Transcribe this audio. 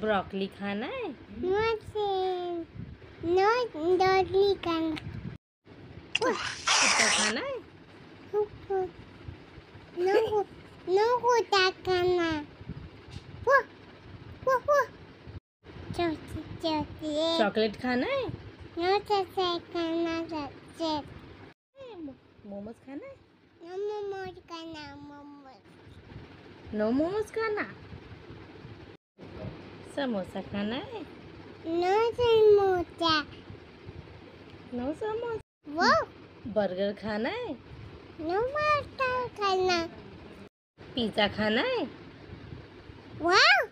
Broccoli खाना है? No खाना। कुत्ता खाना है? नो नो कुत्ता खाना। वो वो वो। चॉकलेट खाना है? नो से खाना से मोमोज खाना है? नो मोमोज खाना मोमोज। नो मोमोज खाना? समोसा खाना है? नो समोसा। नो समोसा? वो। बर्गर खाना है? नो मटर खाना। पिज़्ज़ा खाना है? वाह